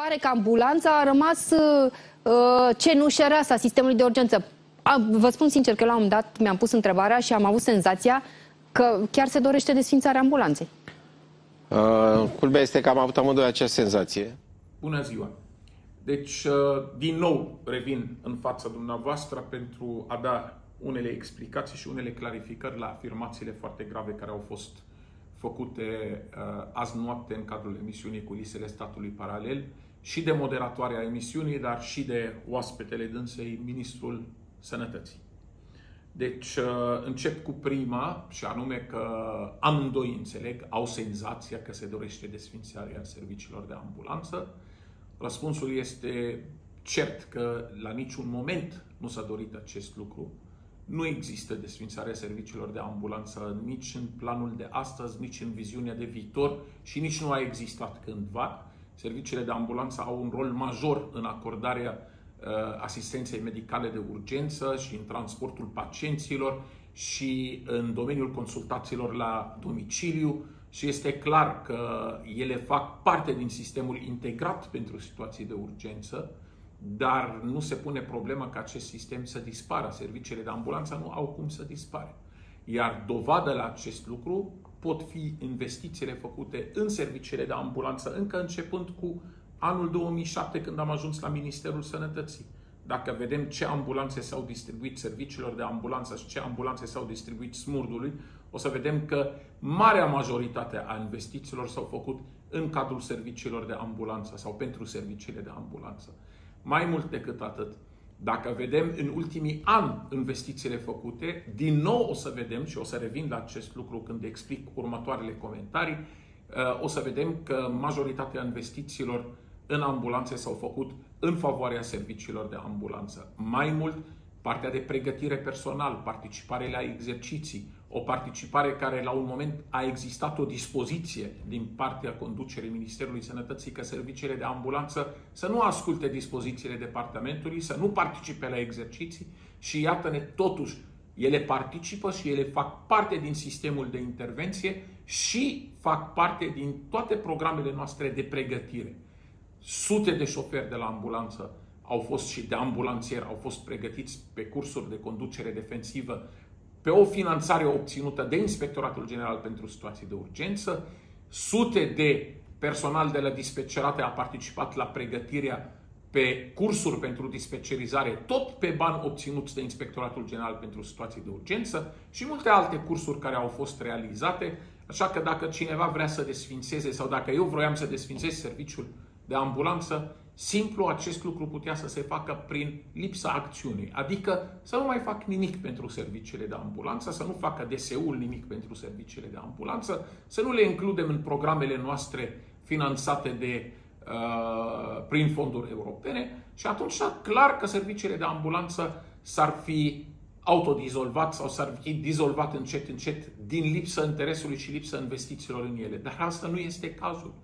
pare că ambulanța a rămas uh, cenușăreasa sistemului de urgență. A, vă spun sincer că la un dat mi-am pus întrebarea și am avut senzația că chiar se dorește desfințarea ambulanței. Uh, culmea este că am avut amândoi această senzație. Bună ziua! Deci, uh, din nou revin în fața dumneavoastră pentru a da unele explicații și unele clarificări la afirmațiile foarte grave care au fost făcute uh, azi noapte în cadrul emisiunii Culisele Statului Paralel și de moderatoarea emisiunii, dar și de oaspetele dânsei, Ministrul Sănătății. Deci uh, încep cu prima și anume că amândoi înțeleg, au senzația că se dorește desfințarea serviciilor de ambulanță. Răspunsul este cert că la niciun moment nu s-a dorit acest lucru. Nu există desfințarea serviciilor de ambulanță nici în planul de astăzi, nici în viziunea de viitor și nici nu a existat cândva. Serviciile de ambulanță au un rol major în acordarea uh, asistenței medicale de urgență și în transportul pacienților și în domeniul consultațiilor la domiciliu și este clar că ele fac parte din sistemul integrat pentru situații de urgență dar nu se pune problema ca acest sistem să dispară. Serviciile de ambulanță nu au cum să dispară. Iar dovadă la acest lucru pot fi investițiile făcute în serviciile de ambulanță, încă începând cu anul 2007, când am ajuns la Ministerul Sănătății. Dacă vedem ce ambulanțe s-au distribuit serviciilor de ambulanță și ce ambulanțe s-au distribuit smurdului, o să vedem că marea majoritate a investițiilor s-au făcut în cadrul serviciilor de ambulanță sau pentru serviciile de ambulanță. Mai mult decât atât, dacă vedem în ultimii ani investițiile făcute, din nou o să vedem, și o să revin la acest lucru când explic următoarele comentarii, uh, o să vedem că majoritatea investițiilor în ambulanțe s-au făcut în favoarea serviciilor de ambulanță. Mai mult, partea de pregătire personal, participare la exerciții, o participare care la un moment a existat o dispoziție din partea conducerii Ministerului Sănătății că serviciile de ambulanță să nu asculte dispozițiile departamentului, să nu participe la exerciții și iată-ne totuși ele participă și ele fac parte din sistemul de intervenție și fac parte din toate programele noastre de pregătire. Sute de șoferi de la ambulanță au fost și de ambulanțieri, au fost pregătiți pe cursuri de conducere defensivă pe o finanțare obținută de Inspectoratul General pentru Situații de Urgență. Sute de personal de la dispecerat a participat la pregătirea pe cursuri pentru dispecerizare, tot pe bani obținuți de Inspectoratul General pentru Situații de Urgență și multe alte cursuri care au fost realizate. Așa că dacă cineva vrea să desfințeze sau dacă eu vroiam să desfințez serviciul de ambulanță, Simplu acest lucru putea să se facă prin lipsa acțiunii, adică să nu mai fac nimic pentru serviciile de ambulanță, să nu facă DSU-ul nimic pentru serviciile de ambulanță, să nu le includem în programele noastre finanțate de, uh, prin fonduri europene și atunci clar că serviciile de ambulanță s-ar fi autodizolvat sau s-ar fi dizolvat încet, încet din lipsă interesului și lipsă investițiilor în ele. Dar asta nu este cazul.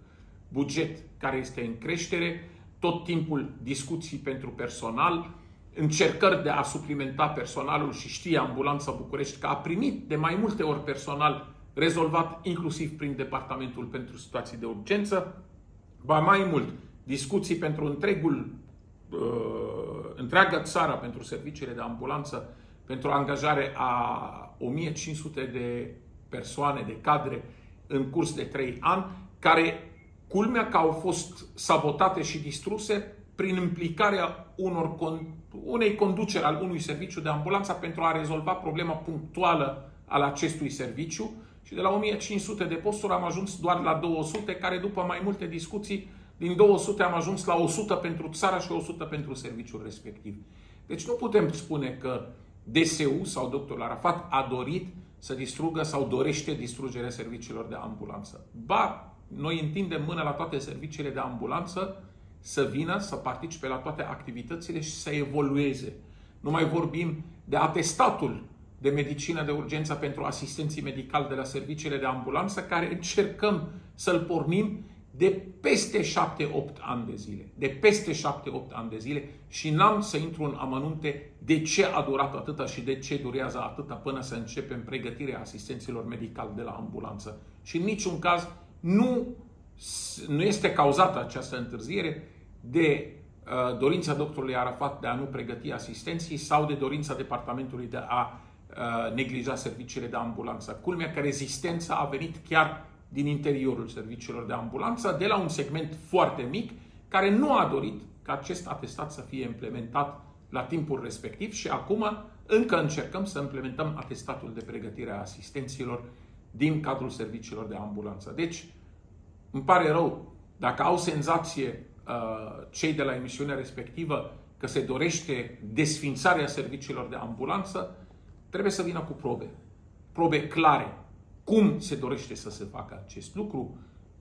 Buget care este în creștere, tot timpul discuții pentru personal, încercări de a suplimenta personalul și știe Ambulanța București că a primit de mai multe ori personal rezolvat inclusiv prin Departamentul pentru Situații de Urgență, ba mai mult, discuții pentru întregul, uh, întreaga țară pentru serviciile de ambulanță, pentru angajare a 1500 de persoane, de cadre în curs de 3 ani, care Culmea că au fost sabotate și distruse prin implicarea unor unei conduceri al unui serviciu de ambulanță pentru a rezolva problema punctuală al acestui serviciu și de la 1500 de posturi am ajuns doar la 200, care după mai multe discuții, din 200 am ajuns la 100 pentru țara și 100 pentru serviciul respectiv. Deci nu putem spune că DSU sau doctorul Arafat a dorit să distrugă sau dorește distrugerea serviciilor de ambulanță. Ba, noi întindem mâna la toate serviciile de ambulanță să vină, să participe la toate activitățile și să evolueze. Nu mai vorbim de atestatul de medicină de urgență pentru asistenții medicali de la serviciile de ambulanță, care încercăm să-l pornim de peste 7-8 ani de zile. De peste 7-8 ani de zile și n-am să intru în amănunte de ce a durat atâta și de ce durează atâta până să începem pregătirea asistenților medicali de la ambulanță. Și în niciun caz nu, nu este cauzată această întârziere de uh, dorința doctorului Arafat de a nu pregăti asistenții sau de dorința departamentului de a uh, neglija serviciile de ambulanță. Culmea că rezistența a venit chiar din interiorul serviciilor de ambulanță, de la un segment foarte mic, care nu a dorit ca acest atestat să fie implementat la timpul respectiv și acum încă încercăm să implementăm atestatul de pregătire a asistenților din cadrul serviciilor de ambulanță. Deci, îmi pare rău, dacă au senzație uh, cei de la emisiunea respectivă că se dorește desfințarea serviciilor de ambulanță, trebuie să vină cu probe. Probe clare. Cum se dorește să se facă acest lucru,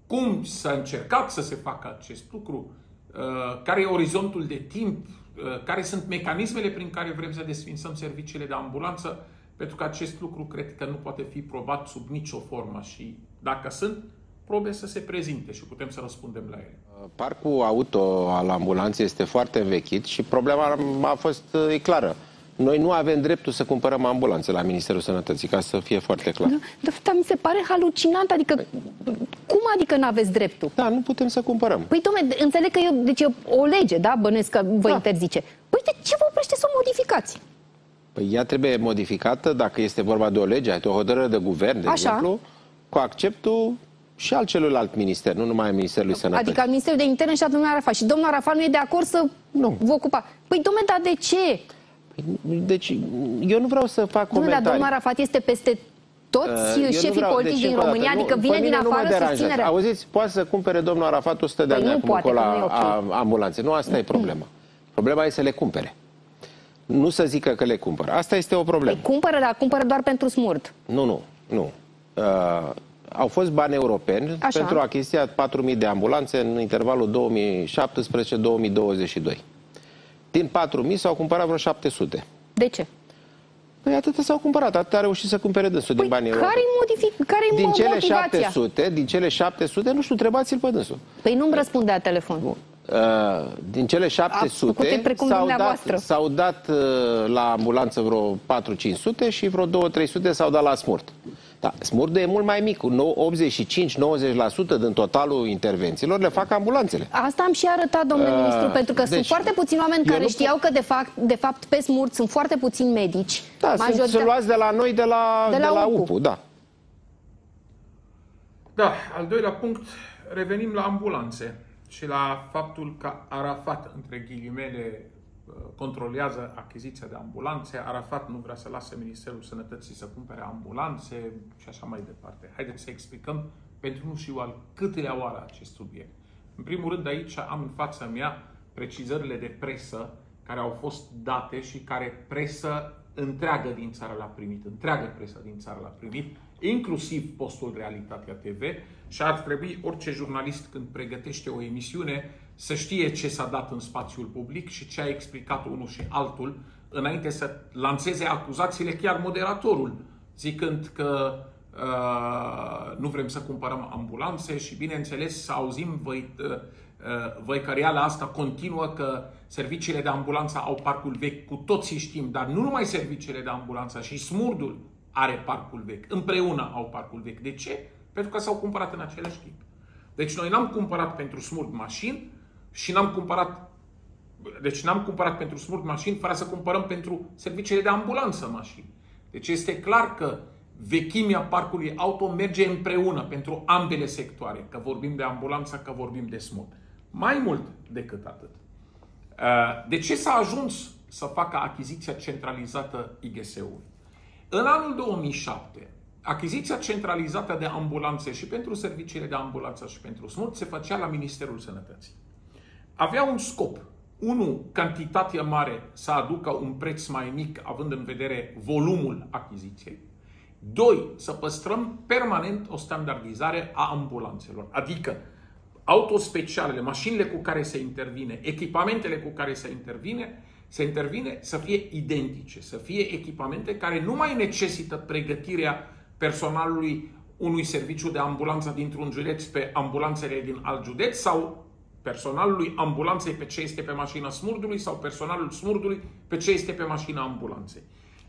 cum s-a încercat să se facă acest lucru, uh, care e orizontul de timp, uh, care sunt mecanismele prin care vrem să desfințăm serviciile de ambulanță, pentru că acest lucru cred că nu poate fi probat sub nicio formă și dacă sunt, probe să se prezinte și putem să răspundem la ele. Parcul auto al ambulanței este foarte învechit și problema a fost e clară. Noi nu avem dreptul să cumpărăm ambulanțe la Ministerul Sănătății, ca să fie foarte clar. Da, dar mi se pare halucinant, adică cum adică nu aveți dreptul? Da, nu putem să cumpărăm. Păi, domne, înțeleg că e, deci e o lege, da, bănesc că vă da. interzice. Păi de ce vă oprește să o modificați? Păi ea trebuie modificată dacă este vorba de o lege, de o hotărâre de guvern, de Așa. exemplu, cu acceptul și al celuilalt minister, nu numai al Ministerului Sănătății. Adică al Ministerului de Interne și al domnului Arafat. Și domnul Arafat nu e de acord să nu. vă ocupa. Păi, domnule, dar de ce? Păi, deci, eu nu vreau să fac domnule, comentarii. Dar domnul Arafat este peste toți uh, șefii vreau, politici deci, din România, nu, adică vine din afară susținerea. Auziți, poate să cumpere domnul Arafat 100 de păi ani acum la okay. ambulanțe. Nu, asta e problema. Problema e să le cumpere. Nu să zică că le cumpără. Asta este o problemă. Păi cumpără, dar cumpără doar pentru smurt. Nu, nu, nu. Uh, au fost bani europeni Așa. pentru achiziția 4.000 de ambulanțe în intervalul 2017-2022. Din 4.000 s-au cumpărat vreo 700. De ce? Păi atâta s-au cumpărat, atât a reușit să cumpere dânsul păi din banii care modific, care din cele motivația? 700, din cele 700, nu știu, întrebați-l pe dânsul. Păi nu-mi răspundea telefon. Nu. Uh, din cele 700 s-au dat, s-au dat uh, la ambulanță vreo 4-500 și vreo 2-300 s-au dat la smurt. Da, smurtul e mult mai mic, 85-90% din totalul intervențiilor le fac ambulanțele. Asta am și arătat, domnule uh, ministru, pentru că deci, sunt foarte puțini oameni care știau că de fapt, de fapt pe smurt sunt foarte puțini medici. Da, majoritatea... sunt luați de la noi, de la, de la, de la UPU. UPU, da. Da, al doilea punct, revenim la ambulanțe și la faptul că Arafat, între ghilimele, uh, controlează achiziția de ambulanțe, Arafat nu vrea să lase Ministerul Sănătății să cumpere ambulanțe și așa mai departe. Haideți să explicăm pentru nu știu al câtelea oară acest subiect. În primul rând, aici am în fața mea precizările de presă care au fost date și care presă întreagă din țară l-a primit, întreagă presă din țară l-a primit, inclusiv postul Realitatea TV și ar trebui orice jurnalist când pregătește o emisiune să știe ce s-a dat în spațiul public și ce a explicat unul și altul înainte să lanseze acuzațiile chiar moderatorul, zicând că uh, nu vrem să cumpărăm ambulanțe și bineînțeles să auzim voi, uh, uh văicăreala asta continuă că serviciile de ambulanță au parcul vechi, cu toții știm, dar nu numai serviciile de ambulanță, și smurdul are parcul vechi. Împreună au parcul vechi. De ce? Pentru că s-au cumpărat în același timp. Deci noi n-am cumpărat pentru smurd mașini și n-am cumpărat deci n-am cumpărat pentru smurd mașini fără să cumpărăm pentru serviciile de ambulanță mașini. Deci este clar că vechimea parcului auto merge împreună pentru ambele sectoare, că vorbim de ambulanță, că vorbim de smurd. Mai mult decât atât. Uh, de ce s-a ajuns să facă achiziția centralizată IGS-ului? În anul 2007, achiziția centralizată de ambulanțe și pentru serviciile de ambulanță și pentru smurt se făcea la Ministerul Sănătății. Avea un scop. Unu, cantitatea mare să aducă un preț mai mic, având în vedere volumul achiziției. Doi, să păstrăm permanent o standardizare a ambulanțelor, adică autospecialele, mașinile cu care se intervine, echipamentele cu care se intervine, se intervine să fie identice, să fie echipamente care nu mai necesită pregătirea personalului unui serviciu de ambulanță dintr-un județ pe ambulanțele din alt județ sau personalului ambulanței pe ce este pe mașina smurdului sau personalul smurdului pe ce este pe mașina ambulanței.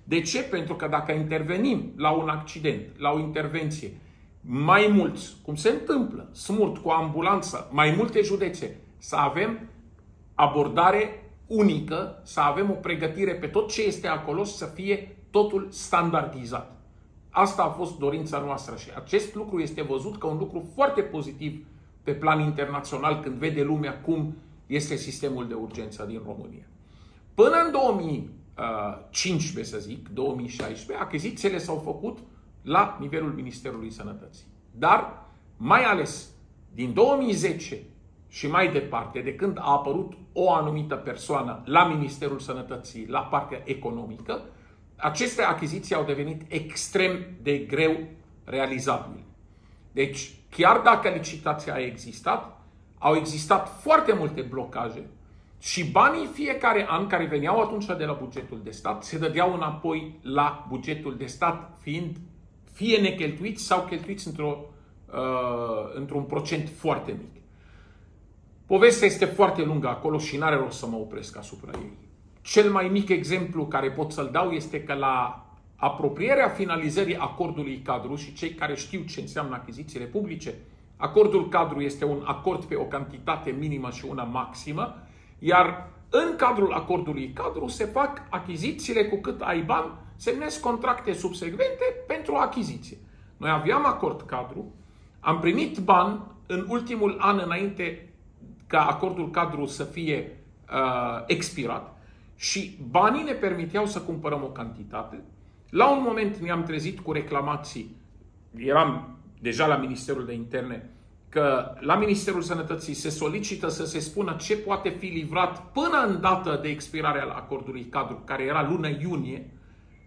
De ce? Pentru că dacă intervenim la un accident, la o intervenție, mai mulți, cum se întâmplă, smurt cu ambulanță, mai multe județe, să avem abordare unică, să avem o pregătire pe tot ce este acolo și să fie totul standardizat. Asta a fost dorința noastră și acest lucru este văzut ca un lucru foarte pozitiv pe plan internațional când vede lumea cum este sistemul de urgență din România. Până în 2015, să zic, 2016, achizițiile s-au făcut la nivelul Ministerului Sănătății. Dar, mai ales din 2010 și mai departe, de când a apărut o anumită persoană la Ministerul Sănătății, la partea economică, aceste achiziții au devenit extrem de greu realizabile. Deci, chiar dacă licitația a existat, au existat foarte multe blocaje și banii fiecare an care veneau atunci de la bugetul de stat se dădeau înapoi la bugetul de stat, fiind fie necheltuiți sau cheltuiți într-o, uh, într-un procent foarte mic. Povestea este foarte lungă acolo și n-are rost să mă opresc asupra ei. Cel mai mic exemplu care pot să-l dau este că la apropierea finalizării acordului cadru și cei care știu ce înseamnă achizițiile publice, acordul cadru este un acord pe o cantitate minimă și una maximă, iar în cadrul acordului cadru se fac achizițiile cu cât ai bani, semnezi contracte subsecvente pentru achiziție. Noi aveam acord cadru, am primit bani în ultimul an înainte ca acordul cadru să fie uh, expirat și banii ne permiteau să cumpărăm o cantitate. La un moment ne-am trezit cu reclamații, eram deja la Ministerul de Interne, că la Ministerul Sănătății se solicită să se spună ce poate fi livrat până în dată de expirare al acordului cadru, care era luna iunie,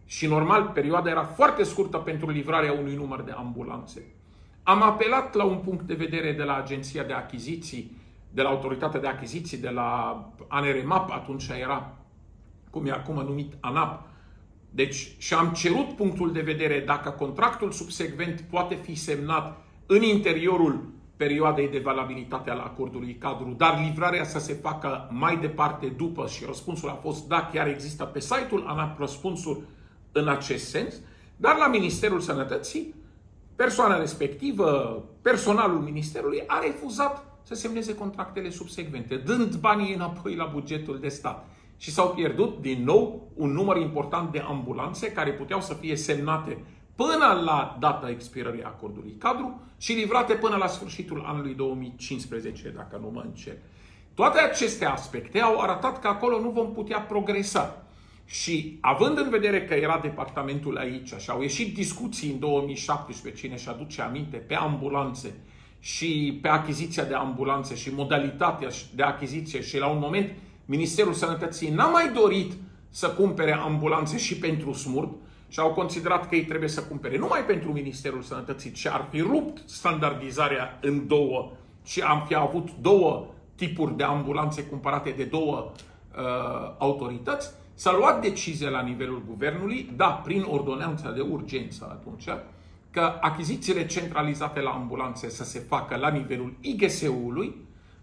și normal perioada era foarte scurtă pentru livrarea unui număr de ambulanțe. Am apelat la un punct de vedere de la Agenția de Achiziții, de la Autoritatea de Achiziții, de la ANRMAP, atunci era, cum e acum numit ANAP, deci și am cerut punctul de vedere dacă contractul subsecvent poate fi semnat în interiorul perioadei de valabilitate al acordului cadru, dar livrarea să se facă mai departe după și răspunsul a fost da, chiar există pe site-ul ANAP răspunsul în acest sens, dar la Ministerul Sănătății, persoana respectivă, personalul Ministerului a refuzat să semneze contractele subsecvente, dând banii înapoi la bugetul de stat. Și s-au pierdut din nou un număr important de ambulanțe care puteau să fie semnate până la data expirării acordului cadru și livrate până la sfârșitul anului 2015, dacă nu mă încerc. Toate aceste aspecte au arătat că acolo nu vom putea progresa. Și având în vedere că era departamentul aici și au ieșit discuții în 2017, cine și aduce aminte, pe ambulanțe și pe achiziția de ambulanțe și modalitatea de achiziție și la un moment Ministerul Sănătății n-a mai dorit să cumpere ambulanțe și pentru smurt și au considerat că ei trebuie să cumpere numai pentru Ministerul Sănătății și ar fi rupt standardizarea în două și am fi avut două tipuri de ambulanțe cumpărate de două uh, autorități, S-a luat decizie la nivelul guvernului, da, prin ordonanța de urgență atunci, că achizițiile centralizate la ambulanțe să se facă la nivelul IGS-ului,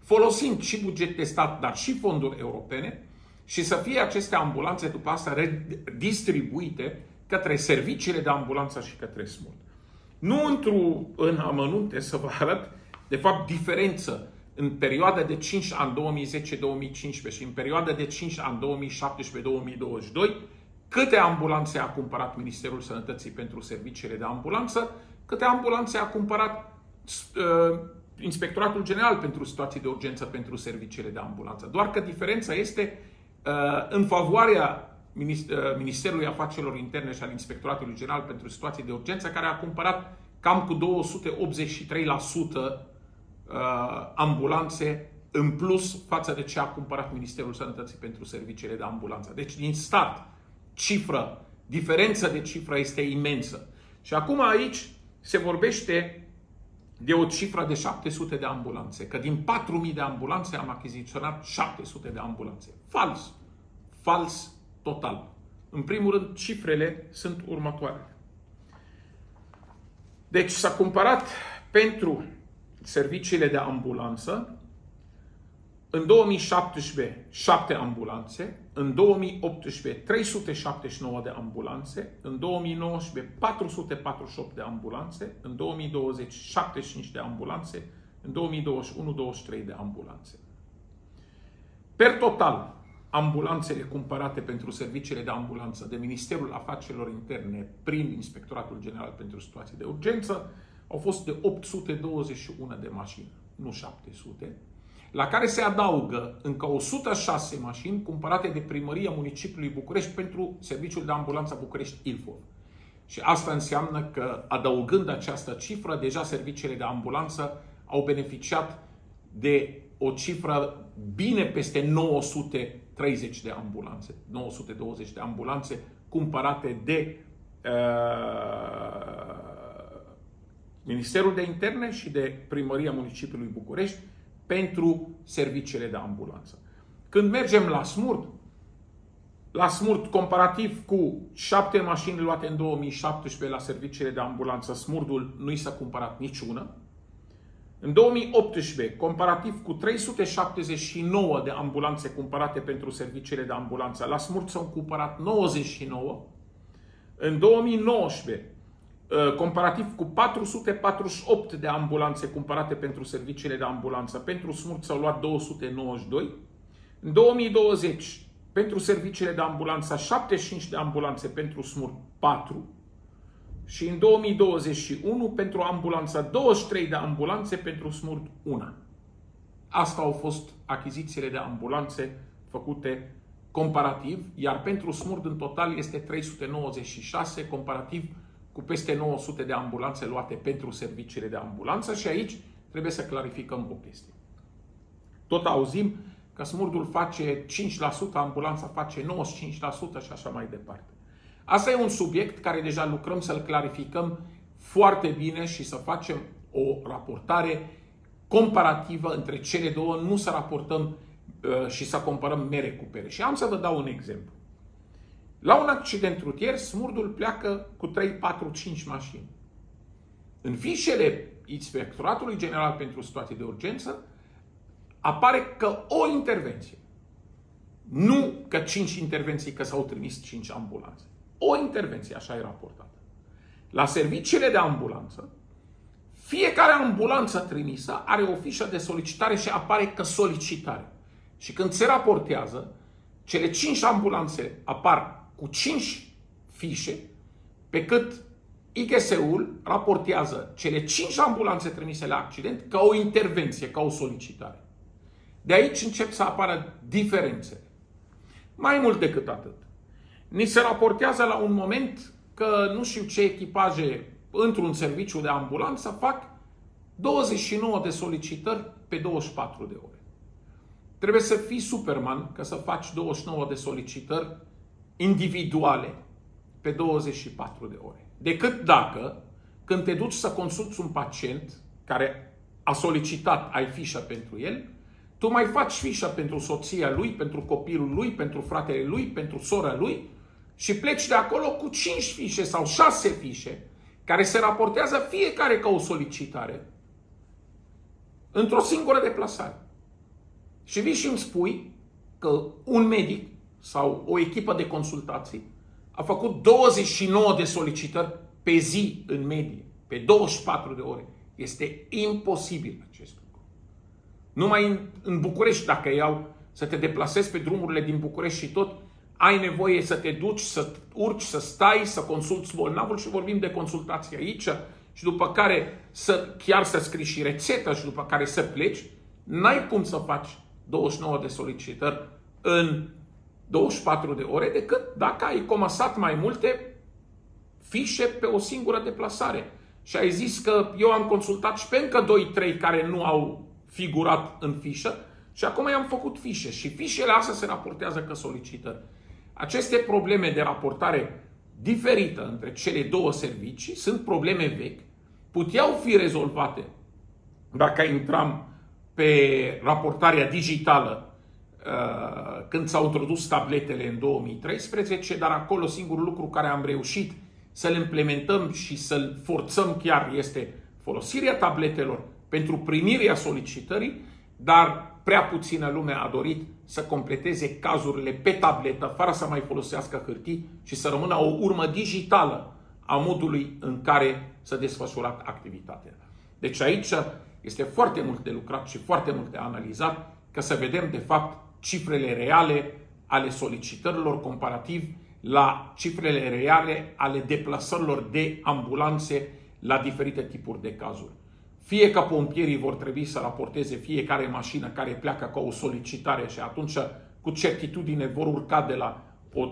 folosind și buget de stat, dar și fonduri europene, și să fie aceste ambulanțe după asta redistribuite către serviciile de ambulanță și către SMUR. Nu intru în amănunte să vă arăt, de fapt, diferență în perioada de 5 ani 2010-2015 și în perioada de 5 ani 2017-2022, câte ambulanțe a cumpărat Ministerul Sănătății pentru serviciile de ambulanță, câte ambulanțe a cumpărat uh, Inspectoratul General pentru situații de urgență pentru serviciile de ambulanță. Doar că diferența este uh, în favoarea uh, Ministerului Afacerilor Interne și al Inspectoratului General pentru situații de urgență, care a cumpărat cam cu 283% uh, ambulanțe în plus față de ce a cumpărat Ministerul Sănătății pentru serviciile de ambulanță. Deci, din start, cifră, diferența de cifră este imensă. Și acum aici se vorbește de o cifră de 700 de ambulanțe, că din 4.000 de ambulanțe am achiziționat 700 de ambulanțe. Fals. Fals total. În primul rând, cifrele sunt următoarele. Deci s-a cumpărat pentru serviciile de ambulanță, în 2017 7 ambulanțe, în 2018 379 de ambulanțe, în 2019 448 de ambulanțe, în 2020 75 de ambulanțe, în 2021 23 de ambulanțe. Per total, ambulanțele cumpărate pentru serviciile de ambulanță de Ministerul Afacerilor Interne prin Inspectoratul General pentru Situații de Urgență au fost de 821 de mașini, nu 700, la care se adaugă încă 106 mașini cumpărate de primăria municipiului București pentru serviciul de ambulanță București-Ilfov. Și asta înseamnă că, adăugând această cifră, deja serviciile de ambulanță au beneficiat de o cifră bine peste 930 de ambulanțe, 920 de ambulanțe cumpărate de uh, Ministerul de Interne și de Primăria Municipiului București pentru serviciile de ambulanță. Când mergem la smurt, la smurt comparativ cu șapte mașini luate în 2017 la serviciile de ambulanță, smurdul nu i s-a cumpărat niciuna. În 2018, comparativ cu 379 de ambulanțe cumpărate pentru serviciile de ambulanță, la smurt s-au cumpărat 99. În 2019, Uh, comparativ cu 448 de ambulanțe cumpărate pentru serviciile de ambulanță, pentru smurt s-au luat 292. În 2020, pentru serviciile de ambulanță, 75 de ambulanțe, pentru smurt 4. Și în 2021, pentru ambulanță, 23 de ambulanțe, pentru smurt 1. Asta au fost achizițiile de ambulanțe făcute comparativ, iar pentru smurt în total este 396, comparativ cu peste 900 de ambulanțe luate pentru serviciile de ambulanță și aici trebuie să clarificăm o chestie. Tot auzim că smurdul face 5%, ambulanța face 95% și așa mai departe. Asta e un subiect care deja lucrăm să-l clarificăm foarte bine și să facem o raportare comparativă între cele două, nu să raportăm uh, și să comparăm mere cu pere. Și am să vă dau un exemplu. La un accident rutier, smurdul pleacă cu 3, 4, 5 mașini. În fișele Inspectoratului General pentru Situații de Urgență apare că o intervenție, nu că 5 intervenții, că s-au trimis 5 ambulanțe. O intervenție, așa e raportată. La serviciile de ambulanță, fiecare ambulanță trimisă are o fișă de solicitare și apare că solicitare. Și când se raportează, cele 5 ambulanțe apar cu 5 fișe, pe cât IGS-ul raportează cele 5 ambulanțe trimise la accident ca o intervenție, ca o solicitare. De aici încep să apară diferențe. Mai mult decât atât. Ni se raportează la un moment că nu știu ce echipaje într-un serviciu de ambulanță fac 29 de solicitări pe 24 de ore. Trebuie să fii Superman ca să faci 29 de solicitări individuale pe 24 de ore. Decât dacă, când te duci să consulți un pacient care a solicitat, ai fișă pentru el, tu mai faci fișă pentru soția lui, pentru copilul lui, pentru fratele lui, pentru sora lui și pleci de acolo cu 5 fișe sau 6 fișe care se raportează fiecare ca o solicitare într-o singură deplasare. Și vii și îmi spui că un medic sau o echipă de consultații a făcut 29 de solicitări pe zi în medie, pe 24 de ore. Este imposibil acest lucru. Numai în, București, dacă iau să te deplasezi pe drumurile din București și tot, ai nevoie să te duci, să urci, să stai, să consulți bolnavul și vorbim de consultație aici și după care să chiar să scrii și rețetă și după care să pleci, n-ai cum să faci 29 de solicitări în 24 de ore decât dacă ai comasat mai multe fișe pe o singură deplasare. Și ai zis că eu am consultat și pe încă 2-3 care nu au figurat în fișă și acum i-am făcut fișe și fișele astea se raportează că solicită. Aceste probleme de raportare diferită între cele două servicii sunt probleme vechi, puteau fi rezolvate dacă intram pe raportarea digitală Uh, când s-au introdus tabletele în 2013, dar acolo singurul lucru care am reușit să-l implementăm și să-l forțăm chiar este folosirea tabletelor pentru primirea solicitării, dar prea puțină lume a dorit să completeze cazurile pe tabletă, fără să mai folosească hârtii și să rămână o urmă digitală a modului în care s-a desfășurat activitatea. Deci aici este foarte mult de lucrat și foarte mult de analizat ca să vedem de fapt cifrele reale ale solicitărilor comparativ la cifrele reale ale deplasărilor de ambulanțe la diferite tipuri de cazuri. Fie că pompierii vor trebui să raporteze fiecare mașină care pleacă ca o solicitare și atunci cu certitudine vor urca de la, o,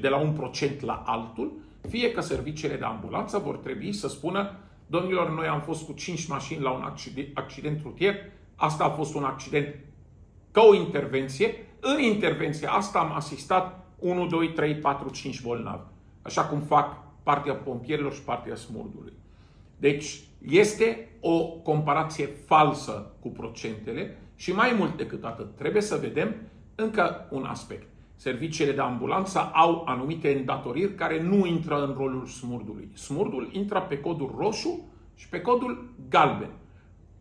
de la un procent la altul, fie că serviciile de ambulanță vor trebui să spună domnilor, noi am fost cu 5 mașini la un accident, accident rutier, asta a fost un accident ca o intervenție, în intervenția asta am asistat 1, 2, 3, 4, 5 bolnavi, așa cum fac partea pompierilor și partea smurdului. Deci este o comparație falsă cu procentele și mai mult decât atât, trebuie să vedem încă un aspect. Serviciile de ambulanță au anumite îndatoriri care nu intră în rolul smurdului. Smurdul intră pe codul roșu și pe codul galben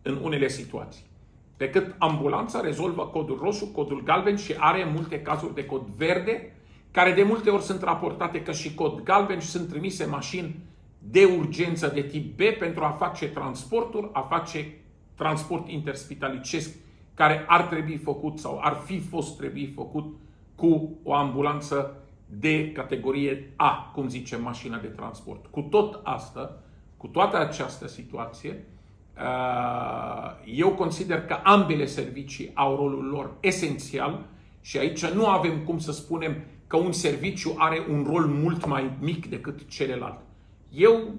în unele situații. Pe cât ambulanța rezolvă codul roșu, codul galben și are multe cazuri de cod verde, care de multe ori sunt raportate ca și cod galben și sunt trimise mașini de urgență de tip B pentru a face transportul, a face transport interspitalicesc care ar trebui făcut sau ar fi fost trebui făcut cu o ambulanță de categorie A, cum zice mașina de transport. Cu tot asta, cu toată această situație, uh, eu consider că ambele servicii au rolul lor esențial și aici nu avem cum să spunem că un serviciu are un rol mult mai mic decât celălalt. Eu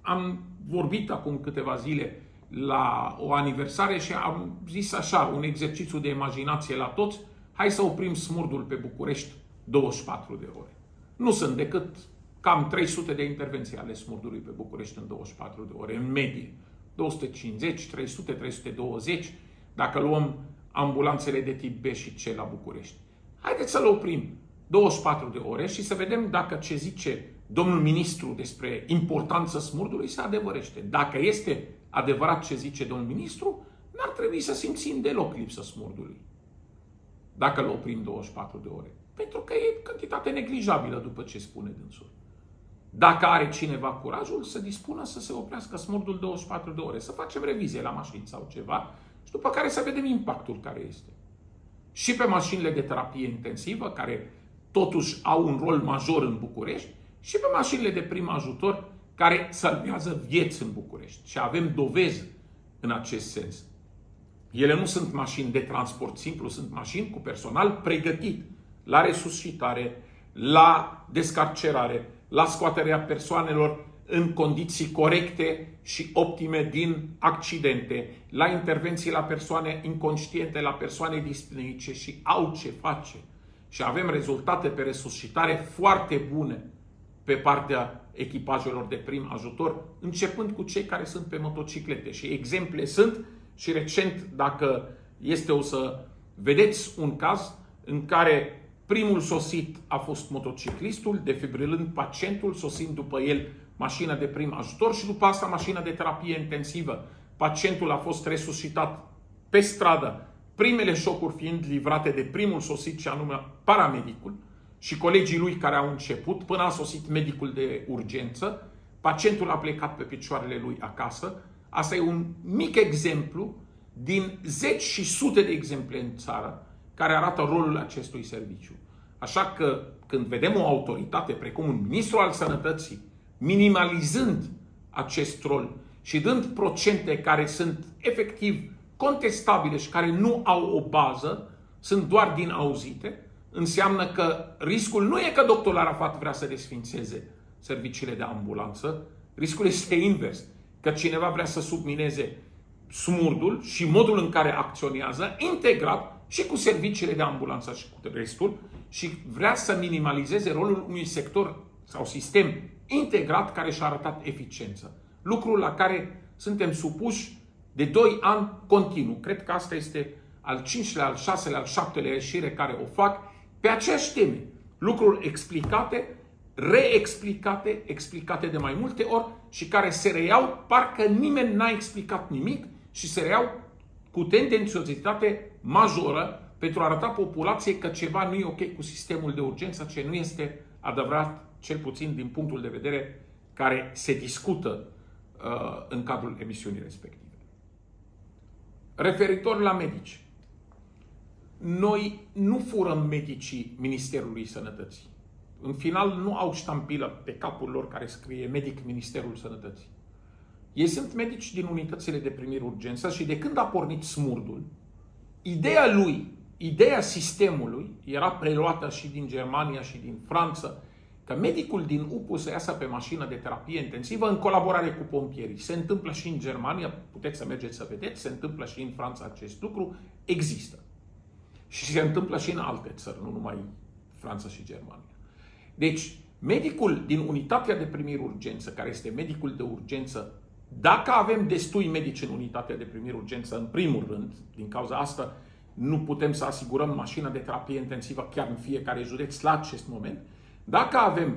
am vorbit acum câteva zile la o aniversare și am zis așa, un exercițiu de imaginație la toți, hai să oprim smurdul pe București 24 de ore. Nu sunt decât cam 300 de intervenții ale smurdului pe București în 24 de ore, în medie. 250, 300, 320, dacă luăm ambulanțele de tip B și C la București. Haideți să-l oprim 24 de ore și să vedem dacă ce zice domnul ministru despre importanța smurdului se adevărește. Dacă este adevărat ce zice domnul ministru, n-ar trebui să simțim deloc lipsă smurdului. Dacă îl oprim 24 de ore. Pentru că e cantitate neglijabilă după ce spune dânsul. Dacă are cineva curajul să dispună să se oprească smurdul 24 de ore, să facem revizie la mașini sau ceva și după care să vedem impactul care este. Și pe mașinile de terapie intensivă, care totuși au un rol major în București, și pe mașinile de prim ajutor care salvează vieți în București. Și avem dovezi în acest sens. Ele nu sunt mașini de transport simplu, sunt mașini cu personal pregătit la resuscitare, la descarcerare, la scoaterea persoanelor în condiții corecte și optime din accidente, la intervenții la persoane inconștiente, la persoane dispnice și au ce face. Și avem rezultate pe resuscitare foarte bune pe partea echipajelor de prim ajutor, începând cu cei care sunt pe motociclete. Și exemple sunt și recent, dacă este o să vedeți un caz în care primul sosit a fost motociclistul, defibrilând pacientul, sosind după el mașina de prim ajutor și după asta mașina de terapie intensivă. Pacientul a fost resuscitat pe stradă, primele șocuri fiind livrate de primul sosit, și anume paramedicul, și colegii lui care au început, până a sosit medicul de urgență, pacientul a plecat pe picioarele lui acasă. Asta e un mic exemplu din zeci și sute de exemple în țară care arată rolul acestui serviciu. Așa că când vedem o autoritate precum un ministru al sănătății minimalizând acest rol și dând procente care sunt efectiv contestabile și care nu au o bază, sunt doar din auzite, înseamnă că riscul nu e că doctorul Arafat vrea să desfințeze serviciile de ambulanță, riscul este invers, că cineva vrea să submineze smurdul și modul în care acționează integrat și cu serviciile de ambulanță și cu restul și vrea să minimalizeze rolul unui sector sau sistem integrat care și-a arătat eficiență. Lucrul la care suntem supuși de 2 ani continuu. Cred că asta este al cincilea, al șaselea, al șaptelea ieșire care o fac pe aceeași teme. Lucruri explicate, reexplicate, explicate de mai multe ori și care se reiau parcă nimeni n-a explicat nimic și se reiau cu tendențiozitate majoră pentru a arăta populației că ceva nu e ok cu sistemul de urgență, ce nu este adevărat, cel puțin din punctul de vedere care se discută uh, în cadrul emisiunii respective. Referitor la medici. noi nu furăm medicii Ministerului Sănătății. În final, nu au ștampilă pe capul lor care scrie medic Ministerul Sănătății. Ei sunt medici din unitățile de primire urgență și de când a pornit smurdul, ideea lui, ideea sistemului, era preluată și din Germania și din Franța, că medicul din UPU să iasă pe mașină de terapie intensivă în colaborare cu pompierii. Se întâmplă și în Germania, puteți să mergeți să vedeți, se întâmplă și în Franța acest lucru, există. Și se întâmplă și în alte țări, nu numai Franța și Germania. Deci, medicul din unitatea de primire urgență, care este medicul de urgență, dacă avem destui medici în unitatea de primire urgență, în primul rând, din cauza asta, nu putem să asigurăm mașina de terapie intensivă chiar în fiecare județ la acest moment, dacă avem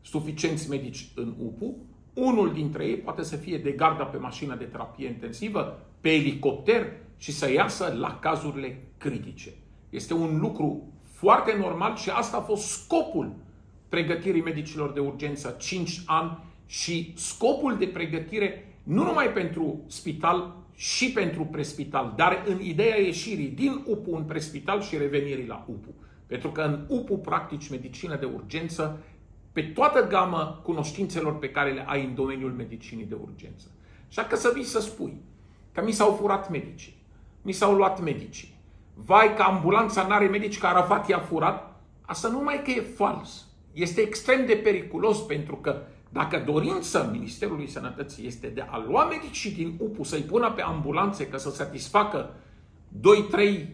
suficienți medici în UPU, unul dintre ei poate să fie de gardă pe mașina de terapie intensivă, pe elicopter și să iasă la cazurile critice. Este un lucru foarte normal și asta a fost scopul pregătirii medicilor de urgență 5 ani și scopul de pregătire nu numai pentru spital și pentru prespital, dar în ideea ieșirii din UPU în prespital și revenirii la UPU. Pentru că în UPU practici medicină de urgență pe toată gama cunoștințelor pe care le ai în domeniul medicinii de urgență. Așa că să vii să spui că mi s-au furat medicii, mi s-au luat medicii, vai că ambulanța n-are medici, că Arafat i-a furat, asta nu mai că e fals. Este extrem de periculos pentru că dacă dorința Ministerului Sănătății este de a lua medicii din UPU să-i pună pe ambulanțe ca să satisfacă 2-3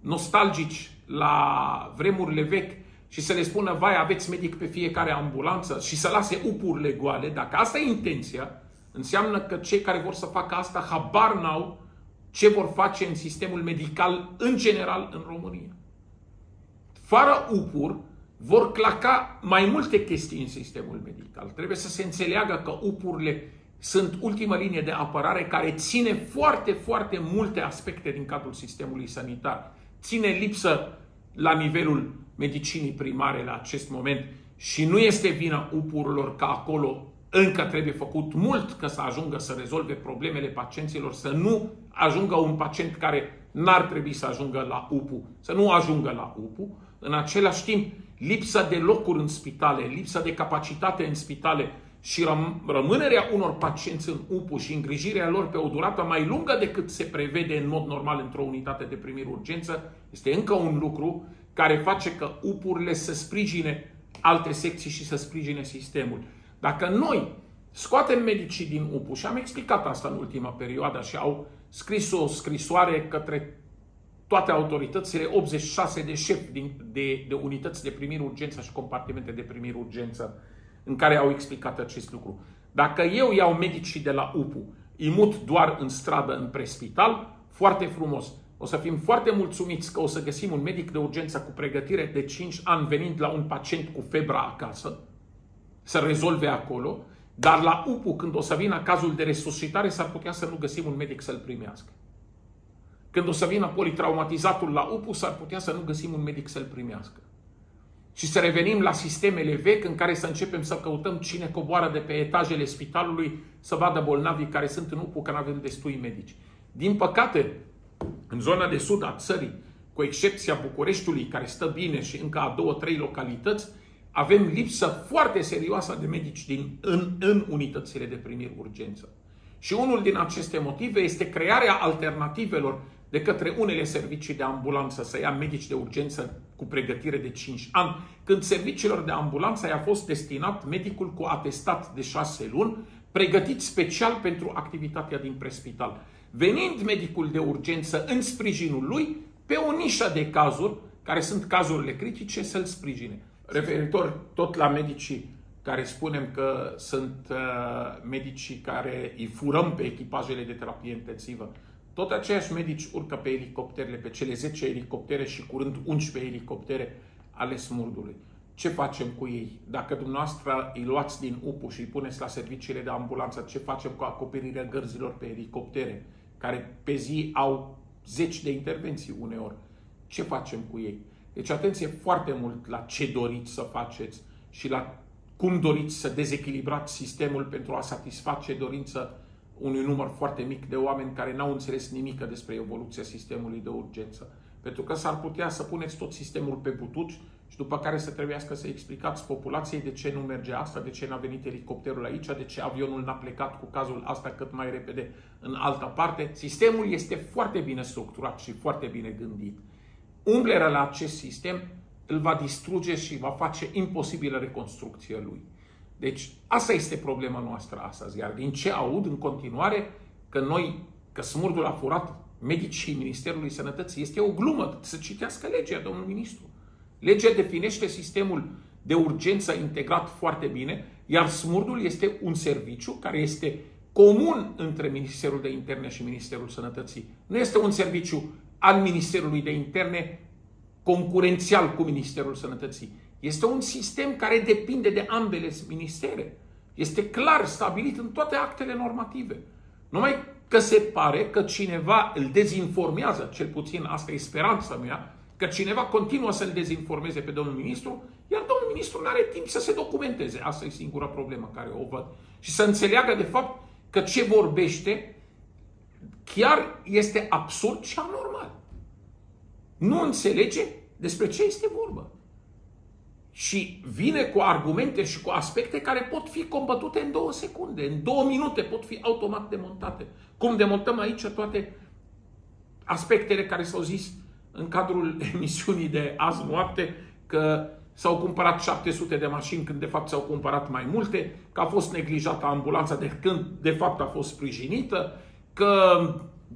nostalgici la vremurile vechi și să le spună, vai, aveți medic pe fiecare ambulanță și să lase upurile goale, dacă asta e intenția, înseamnă că cei care vor să facă asta habar n-au ce vor face în sistemul medical în general în România. Fără upur, vor claca mai multe chestii în sistemul medical. Trebuie să se înțeleagă că upurile sunt ultima linie de apărare care ține foarte, foarte multe aspecte din cadrul sistemului sanitar. Ține lipsă la nivelul medicinii primare la acest moment și nu este vina upurilor că acolo încă trebuie făcut mult ca să ajungă să rezolve problemele pacienților, să nu ajungă un pacient care n-ar trebui să ajungă la UPU, să nu ajungă la UPU. În același timp, lipsa de locuri în spitale, lipsa de capacitate în spitale și rămânerea unor pacienți în UPU și îngrijirea lor pe o durată mai lungă decât se prevede în mod normal într-o unitate de primire urgență, este încă un lucru care face că UPUrile să sprijine alte secții și să sprijine sistemul. Dacă noi scoatem medicii din UPU, și am explicat asta în ultima perioadă și au scris o scrisoare către toate autoritățile, 86 de șefi din, de, de unități de primire urgență și compartimente de primire urgență, în care au explicat acest lucru. Dacă eu iau medicii de la UPU, îi mut doar în stradă, în prespital, foarte frumos. O să fim foarte mulțumiți că o să găsim un medic de urgență cu pregătire de 5 ani venind la un pacient cu febra acasă, să rezolve acolo, dar la UPU, când o să vină cazul de resuscitare, s-ar putea să nu găsim un medic să-l primească. Când o să vină politraumatizatul la UPU, s-ar putea să nu găsim un medic să-l primească. Și să revenim la sistemele vechi în care să începem să căutăm cine coboară de pe etajele spitalului să vadă bolnavii care sunt în UPU, că nu avem destui medici. Din păcate, în zona de sud a țării, cu excepția Bucureștiului, care stă bine și încă a două, trei localități, avem lipsă foarte serioasă de medici din, în, în unitățile de primire urgență. Și unul din aceste motive este crearea alternativelor de către unele servicii de ambulanță să ia medici de urgență cu pregătire de 5 ani, când serviciilor de ambulanță i-a fost destinat medicul cu atestat de 6 luni, pregătit special pentru activitatea din prespital. Venind medicul de urgență în sprijinul lui, pe o nișă de cazuri, care sunt cazurile critice, să-l sprijine. Referitor tot la medicii care spunem că sunt uh, medicii care îi furăm pe echipajele de terapie intensivă. Tot aceiași medici urcă pe elicopterele, pe cele 10 elicoptere și curând 11 elicoptere ale smurdului. Ce facem cu ei? Dacă dumneavoastră îi luați din UPU și îi puneți la serviciile de ambulanță, ce facem cu acoperirea gărzilor pe elicoptere, care pe zi au zeci de intervenții uneori? Ce facem cu ei? Deci atenție foarte mult la ce doriți să faceți și la cum doriți să dezechilibrați sistemul pentru a satisface dorința unui număr foarte mic de oameni care n-au înțeles nimic despre evoluția sistemului de urgență. Pentru că s-ar putea să puneți tot sistemul pe butuci și după care să trebuiască să explicați populației de ce nu merge asta, de ce n-a venit elicopterul aici, de ce avionul n-a plecat cu cazul asta cât mai repede în altă parte. Sistemul este foarte bine structurat și foarte bine gândit. Umblerea la acest sistem îl va distruge și va face imposibilă reconstrucția lui. Deci asta este problema noastră astăzi. Iar din ce aud în continuare că noi, că smurdul a furat medicii Ministerului Sănătății, este o glumă să citească legea, domnul ministru. Legea definește sistemul de urgență integrat foarte bine, iar smurdul este un serviciu care este comun între Ministerul de Interne și Ministerul Sănătății. Nu este un serviciu al Ministerului de Interne concurențial cu Ministerul Sănătății. Este un sistem care depinde de ambele ministere. Este clar stabilit în toate actele normative. Numai că se pare că cineva îl dezinformează, cel puțin asta e speranța mea, că cineva continuă să-l dezinformeze pe domnul ministru, iar domnul ministru nu are timp să se documenteze. Asta e singura problemă care o văd. Și să înțeleagă de fapt că ce vorbește chiar este absurd și anormal. Nu înțelege despre ce este vorba. Și vine cu argumente și cu aspecte care pot fi combătute în două secunde, în două minute pot fi automat demontate. Cum demontăm aici toate aspectele care s-au zis în cadrul emisiunii de azi noapte, că s-au cumpărat 700 de mașini când de fapt s-au cumpărat mai multe, că a fost neglijată ambulanța de când de fapt a fost sprijinită, că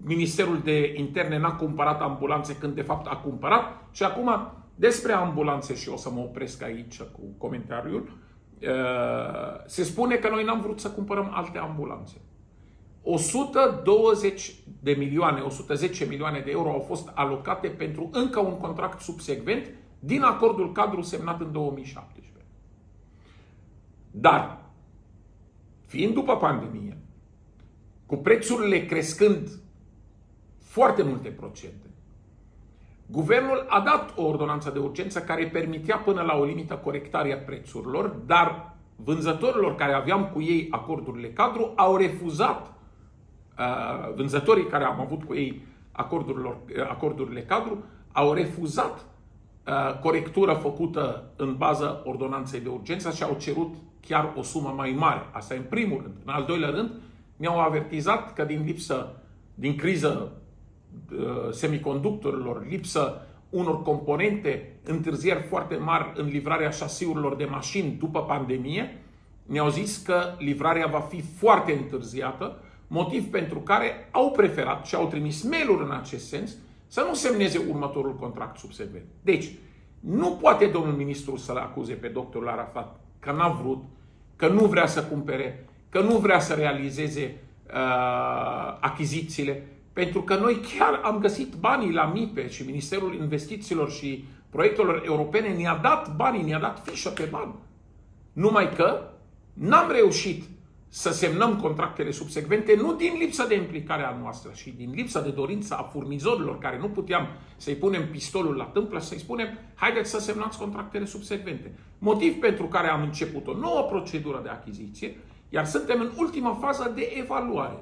Ministerul de Interne n-a cumpărat ambulanțe când de fapt a cumpărat și acum despre ambulanțe și o să mă opresc aici cu comentariul, uh, se spune că noi n-am vrut să cumpărăm alte ambulanțe. 120 de milioane, 110 milioane de euro au fost alocate pentru încă un contract subsecvent din acordul cadru semnat în 2017. Dar, fiind după pandemie, cu prețurile crescând foarte multe procente, Guvernul a dat o ordonanță de urgență care permitea până la o limită corectarea prețurilor, dar vânzătorilor care aveam cu ei acordurile cadru au refuzat, uh, vânzătorii care am avut cu ei uh, acordurile cadru, au refuzat uh, corectură făcută în bază ordonanței de urgență și au cerut chiar o sumă mai mare. Asta în primul rând. În al doilea rând, mi-au avertizat că din lipsă, din criză Uh, semiconductorilor, lipsă unor componente, întârzieri foarte mari în livrarea șasiurilor de mașini după pandemie, ne-au zis că livrarea va fi foarte întârziată, motiv pentru care au preferat și au trimis mail-uri în acest sens să nu semneze următorul contract subsecvent. Deci, nu poate domnul ministru să-l acuze pe doctorul Arafat că n-a vrut, că nu vrea să cumpere, că nu vrea să realizeze uh, achizițiile, pentru că noi chiar am găsit banii la MIPE și Ministerul Investițiilor și Proiectelor Europene ne-a dat banii, ne-a dat fișă pe bani. Numai că n-am reușit să semnăm contractele subsecvente, nu din lipsa de implicare a noastră și din lipsa de dorință a furnizorilor, care nu puteam să-i punem pistolul la tâmplă și să-i spunem, haideți să semnați contractele subsecvente. Motiv pentru care am început o nouă procedură de achiziție, iar suntem în ultima fază de evaluare.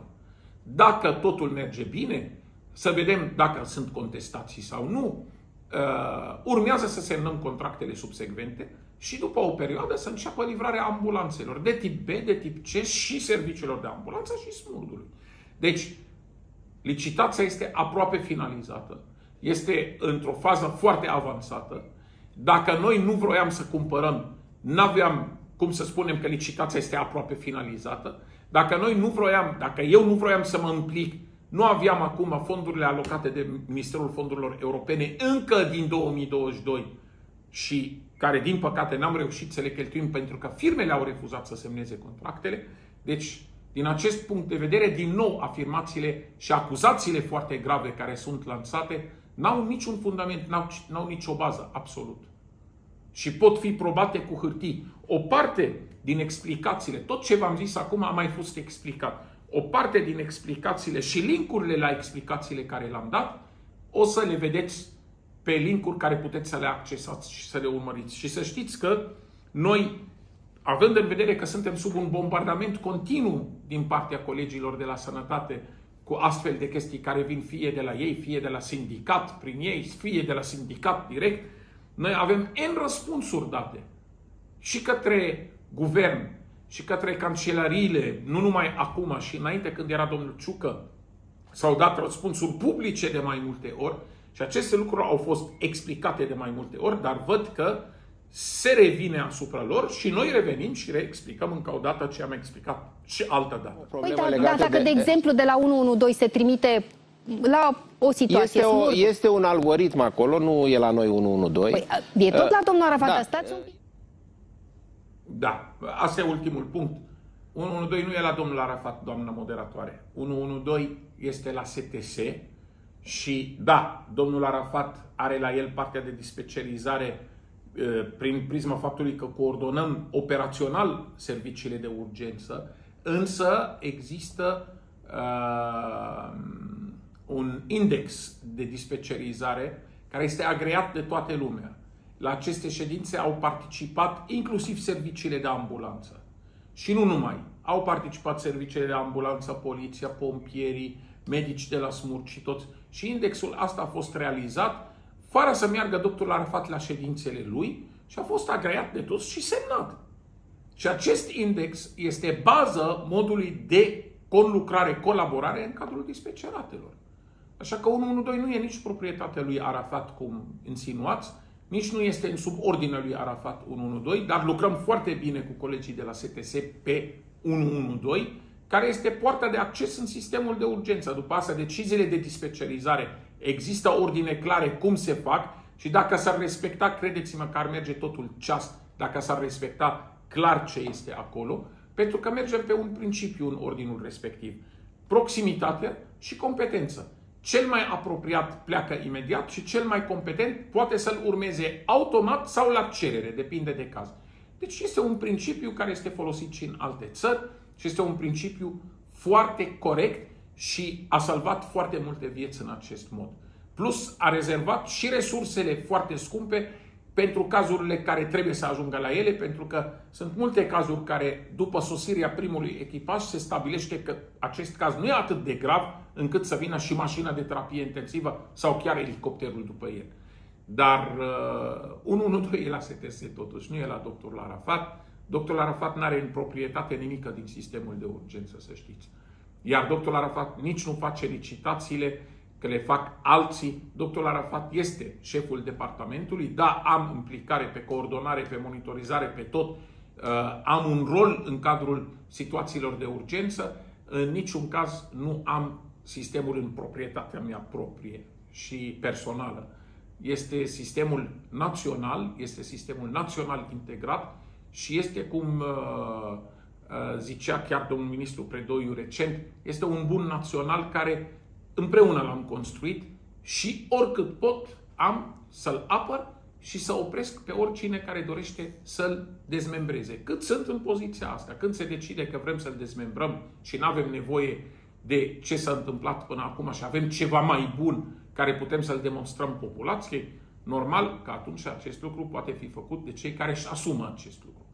Dacă totul merge bine, să vedem dacă sunt contestații sau nu, uh, urmează să semnăm contractele subsecvente și după o perioadă să înceapă livrarea ambulanțelor de tip B, de tip C și serviciilor de ambulanță și smurdului. Deci, licitația este aproape finalizată, este într-o fază foarte avansată. Dacă noi nu vroiam să cumpărăm, n-aveam cum să spunem că licitația este aproape finalizată, dacă noi nu vroiam, dacă eu nu vroiam să mă implic, nu aveam acum fondurile alocate de Ministerul Fondurilor Europene încă din 2022 și care, din păcate, n-am reușit să le cheltuim pentru că firmele au refuzat să semneze contractele. Deci, din acest punct de vedere, din nou, afirmațiile și acuzațiile foarte grave care sunt lansate n-au niciun fundament, n-au, n-au nicio bază, absolut. Și pot fi probate cu hârtii. O parte din explicațiile, tot ce v-am zis acum a mai fost explicat. O parte din explicațiile și linkurile la explicațiile care le-am dat, o să le vedeți pe linkuri care puteți să le accesați și să le urmăriți. Și să știți că noi, având în vedere că suntem sub un bombardament continuu din partea colegilor de la sănătate cu astfel de chestii care vin fie de la ei, fie de la sindicat prin ei, fie de la sindicat direct. Noi avem N răspunsuri date și către guvern, și către cancelariile, nu numai acum și înainte când era domnul Ciucă, s-au dat răspunsuri publice de mai multe ori și aceste lucruri au fost explicate de mai multe ori, dar văd că se revine asupra lor și noi revenim și reexplicăm încă o dată ce am explicat și altă dată. Păi, da, da, dacă, de, de exemplu, de la 112 se trimite la o situație este, o, este un algoritm acolo, nu e la noi 112. Păi, e tot uh, la domnul Arafat, da, stați un pic. Da, asta e ultimul punct. 112 nu e la domnul Arafat, doamnă moderatoare. 112 este la STS și da, domnul Arafat are la el partea de dispecerizare prin prisma faptului că coordonăm operațional serviciile de urgență, însă există uh, un index de dispecerizare care este agreat de toată lumea. La aceste ședințe au participat inclusiv serviciile de ambulanță. Și nu numai. Au participat serviciile de ambulanță, poliția, pompierii, medici de la SMUR și toți. Și indexul asta a fost realizat fără să meargă doctorul Arafat la ședințele lui și a fost agreat de toți și semnat. Și acest index este bază modului de conlucrare, colaborare în cadrul dispeceratelor. Așa că 112 nu e nici proprietatea lui Arafat, cum insinuați, nici nu este în subordinea lui Arafat 112, dar lucrăm foarte bine cu colegii de la STS pe 112, care este poarta de acces în sistemul de urgență. După asta, deciziile de dispecerizare există ordine clare cum se fac și dacă s-ar respecta, credeți-mă că ar merge totul ceas, dacă s-ar respecta clar ce este acolo, pentru că mergem pe un principiu în ordinul respectiv. Proximitate și competență. Cel mai apropiat pleacă imediat și cel mai competent poate să-l urmeze automat sau la cerere, depinde de caz. Deci este un principiu care este folosit și în alte țări și este un principiu foarte corect și a salvat foarte multe vieți în acest mod. Plus a rezervat și resursele foarte scumpe pentru cazurile care trebuie să ajungă la ele, pentru că sunt multe cazuri care, după sosirea primului echipaj, se stabilește că acest caz nu e atât de grav încât să vină și mașina de terapie intensivă sau chiar elicopterul după el. Dar uh, 112 e la STS totuși, nu e la doctorul Arafat. Doctorul Arafat nu are în proprietate nimică din sistemul de urgență, să știți. Iar doctorul Arafat nici nu face licitațiile, că le fac alții. Doctorul Arafat este șeful departamentului, da, am implicare pe coordonare, pe monitorizare, pe tot. Uh, am un rol în cadrul situațiilor de urgență. În niciun caz nu am sistemul în proprietatea mea proprie și personală. Este sistemul național, este sistemul național integrat și este cum uh, uh, zicea chiar domnul ministru Predoiu recent, este un bun național care împreună l-am construit și oricât pot am să-l apăr și să opresc pe oricine care dorește să-l dezmembreze. Cât sunt în poziția asta, când se decide că vrem să-l dezmembrăm și nu avem nevoie de ce s-a întâmplat până acum și avem ceva mai bun care putem să-l demonstrăm populației, normal că atunci acest lucru poate fi făcut de cei care își asumă acest lucru.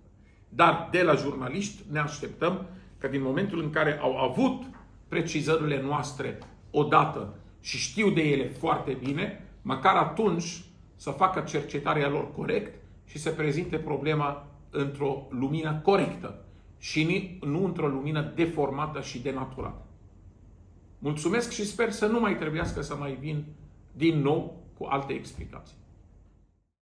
Dar de la jurnaliști ne așteptăm că din momentul în care au avut precizările noastre odată și știu de ele foarte bine, măcar atunci să facă cercetarea lor corect și să prezinte problema într-o lumină corectă și nu într-o lumină deformată și denaturată. Mulțumesc și sper să nu mai trebuiască să mai vin din nou cu alte explicații.